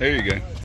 There you go.